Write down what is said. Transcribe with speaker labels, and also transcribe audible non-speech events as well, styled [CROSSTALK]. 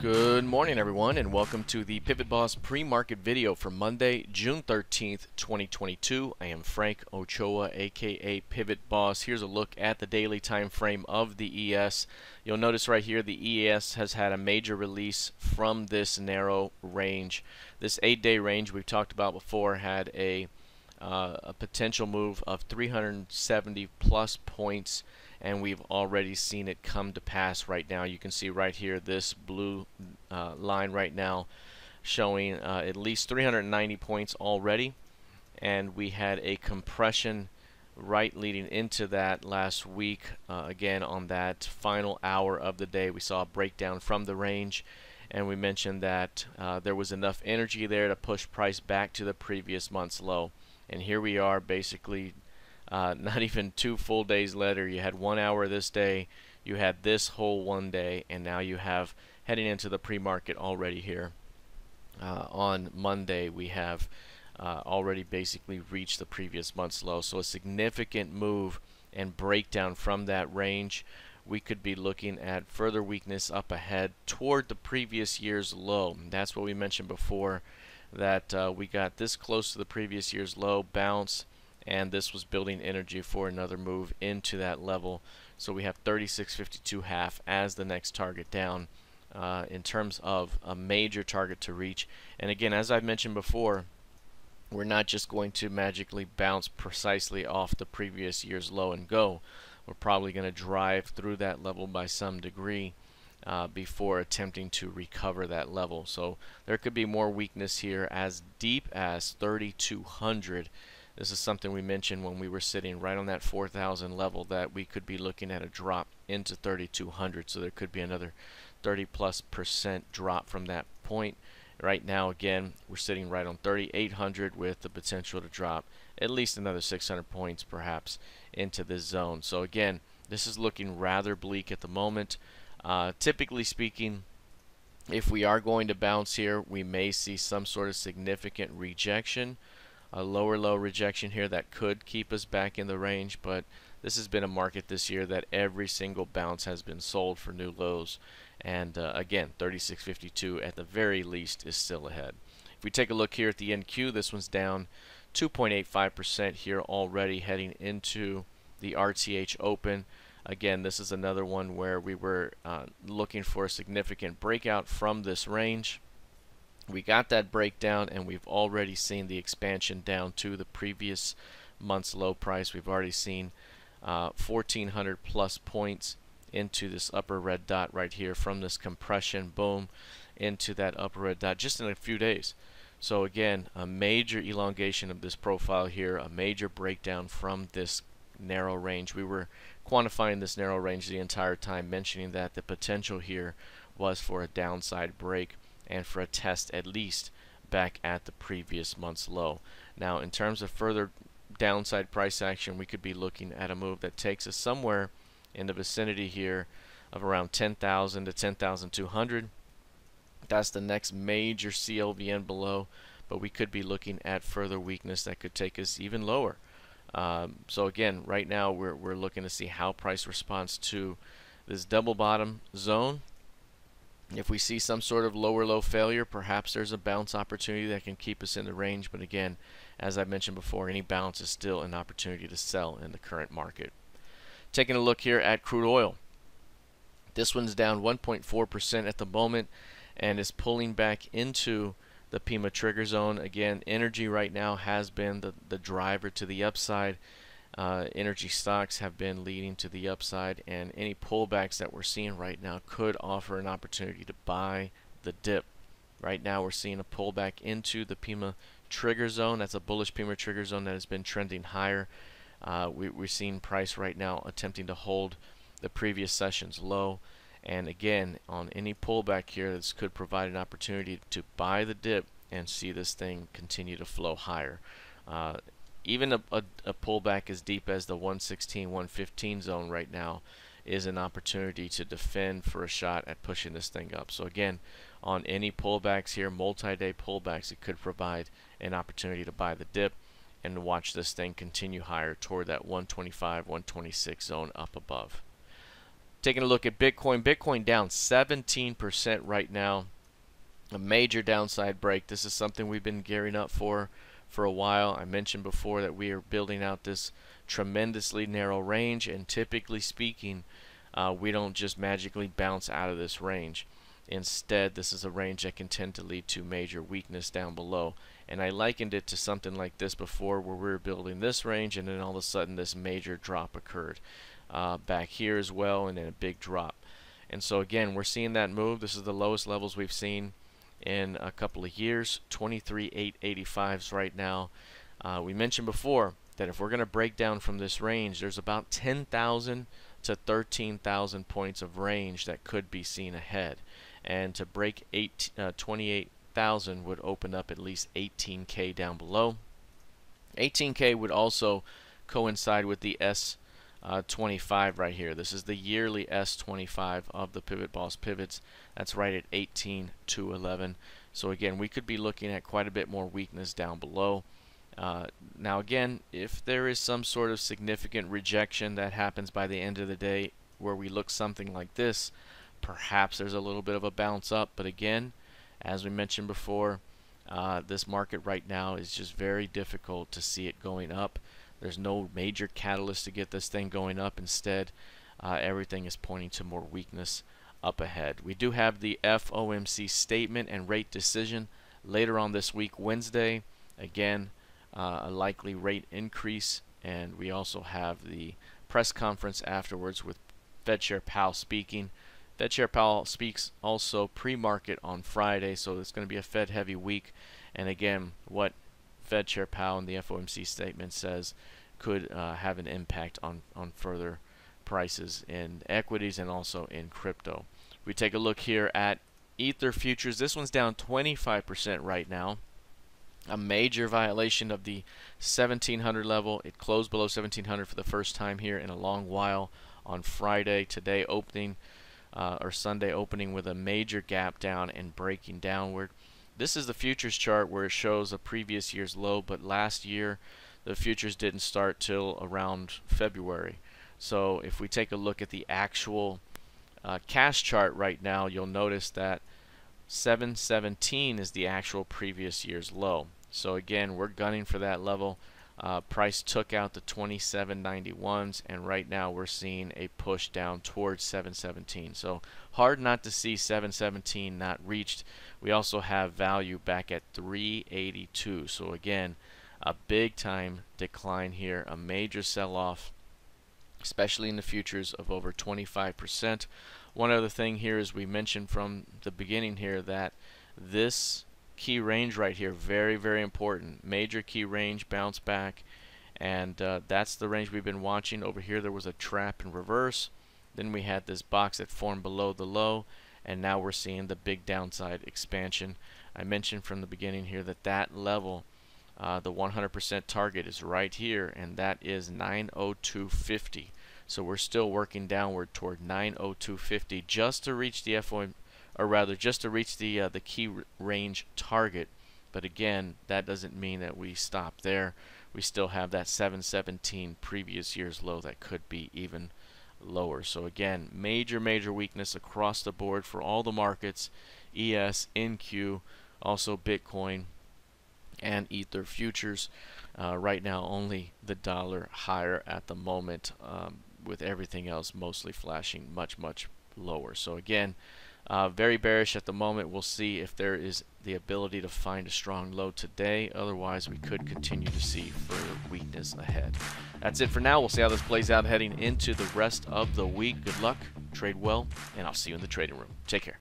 Speaker 1: Good morning everyone and welcome to the Pivot Boss pre-market video for Monday, June 13th, 2022. I am Frank Ochoa aka Pivot Boss. Here's a look at the daily time frame of the ES. You'll notice right here the ES has had a major release from this narrow range. This 8-day range we've talked about before had a uh, a potential move of 370 plus points and we've already seen it come to pass right now. You can see right here this blue uh, line right now showing uh, at least 390 points already. And we had a compression right leading into that last week uh, again on that final hour of the day. We saw a breakdown from the range and we mentioned that uh, there was enough energy there to push price back to the previous month's low. And here we are basically uh, [LAUGHS] not even two full days later you had one hour this day you had this whole one day and now you have heading into the pre-market already here. Uh, on Monday we have uh, already basically reached the previous month's low. So a significant move and breakdown from that range. We could be looking at further weakness up ahead toward the previous year's low. That's what we mentioned before that uh, we got this close to the previous year's low bounce and this was building energy for another move into that level so we have 36.52 half as the next target down uh, in terms of a major target to reach and again as I've mentioned before we're not just going to magically bounce precisely off the previous year's low and go we're probably going to drive through that level by some degree uh, before attempting to recover that level. So there could be more weakness here as deep as 3200. This is something we mentioned when we were sitting right on that 4000 level that we could be looking at a drop into 3200. So there could be another 30 plus percent drop from that point. Right now, again, we're sitting right on 3800 with the potential to drop at least another 600 points perhaps into this zone. So again, this is looking rather bleak at the moment. Uh, typically speaking, if we are going to bounce here, we may see some sort of significant rejection, a lower low rejection here that could keep us back in the range, but this has been a market this year that every single bounce has been sold for new lows. And uh, again, 36.52 at the very least is still ahead. If we take a look here at the NQ, this one's down 2.85% here already heading into the RTH Open. Again, this is another one where we were uh, looking for a significant breakout from this range. We got that breakdown and we've already seen the expansion down to the previous month's low price. We've already seen uh, 1400 plus points into this upper red dot right here from this compression boom into that upper red dot just in a few days. So again, a major elongation of this profile here, a major breakdown from this narrow range. We were quantifying this narrow range the entire time, mentioning that the potential here was for a downside break and for a test at least back at the previous month's low. Now, in terms of further downside price action, we could be looking at a move that takes us somewhere in the vicinity here of around 10,000 to 10,200. That's the next major CLVN below, but we could be looking at further weakness that could take us even lower. Um, so again, right now we're, we're looking to see how price responds to this double bottom zone. If we see some sort of lower low failure, perhaps there's a bounce opportunity that can keep us in the range. But again, as I mentioned before, any bounce is still an opportunity to sell in the current market. Taking a look here at crude oil. This one's down 1.4% at the moment and is pulling back into the Pima trigger zone. Again, energy right now has been the, the driver to the upside. Uh, energy stocks have been leading to the upside, and any pullbacks that we're seeing right now could offer an opportunity to buy the dip. Right now, we're seeing a pullback into the Pima trigger zone. That's a bullish Pima trigger zone that has been trending higher. Uh, we, we're seeing price right now attempting to hold the previous session's low. And again, on any pullback here, this could provide an opportunity to buy the dip and see this thing continue to flow higher. Uh, even a, a, a, pullback as deep as the 116, 115 zone right now is an opportunity to defend for a shot at pushing this thing up. So again, on any pullbacks here, multi-day pullbacks, it could provide an opportunity to buy the dip and watch this thing continue higher toward that 125, 126 zone up above. Taking a look at Bitcoin, Bitcoin down 17% right now. A major downside break. This is something we've been gearing up for for a while. I mentioned before that we are building out this tremendously narrow range, and typically speaking, uh, we don't just magically bounce out of this range. Instead, this is a range that can tend to lead to major weakness down below. And I likened it to something like this before where we were building this range and then all of a sudden this major drop occurred. Uh, back here as well and then a big drop. And so again, we're seeing that move. This is the lowest levels we've seen in a couple of years. 23,885s right now. Uh, we mentioned before that if we're going to break down from this range, there's about 10,000 to 13,000 points of range that could be seen ahead and to break eight, uh, 28,000 would open up at least 18k down below 18k would also coincide with the S uh, 25 right here. This is the yearly S25 of the pivot boss pivots. That's right at 18 to 11 so again we could be looking at quite a bit more weakness down below. Uh, now again if there is some sort of significant rejection that happens by the end of the day where we look something like this Perhaps there's a little bit of a bounce up, but again, as we mentioned before, uh, this market right now is just very difficult to see it going up. There's no major catalyst to get this thing going up. Instead, uh, everything is pointing to more weakness up ahead. We do have the FOMC statement and rate decision later on this week, Wednesday. Again, uh, a likely rate increase, and we also have the press conference afterwards with Fed Chair Powell speaking. Fed Chair Powell speaks also pre-market on Friday, so it's going to be a Fed heavy week. And again, what Fed Chair Powell and the FOMC statement says could uh, have an impact on, on further prices in equities and also in crypto. We take a look here at Ether futures. This one's down 25% right now. A major violation of the 1700 level. It closed below 1700 for the first time here in a long while on Friday. Today opening uh, or Sunday opening with a major gap down and breaking downward. This is the futures chart where it shows a previous year's low, but last year the futures didn't start till around February. So if we take a look at the actual uh, cash chart right now, you'll notice that 717 is the actual previous year's low. So again, we're gunning for that level. Uh, price took out the 2791s and right now we're seeing a push down towards 717 so hard not to see 717 not reached. We also have value back at 382 so again a big time decline here a major sell-off especially in the futures of over 25% one other thing here is we mentioned from the beginning here that this key range right here very very important. Major key range bounce back and uh, that's the range we've been watching. Over here there was a trap in reverse. Then we had this box that formed below the low and now we're seeing the big downside expansion. I mentioned from the beginning here that that level uh, the 100% target is right here and that is 902.50 so we're still working downward toward 902.50 just to reach the FOM or rather just to reach the uh, the key range target. But again that doesn't mean that we stop there. We still have that 717 previous year's low that could be even lower. So again major major weakness across the board for all the markets ES NQ also Bitcoin and Ether futures. Uh, right now only the dollar higher at the moment um, with everything else mostly flashing much much lower. So again uh, very bearish at the moment. We'll see if there is the ability to find a strong low today. Otherwise, we could continue to see further weakness ahead. That's it for now. We'll see how this plays out heading into the rest of the week. Good luck, trade well, and I'll see you in the trading room. Take care.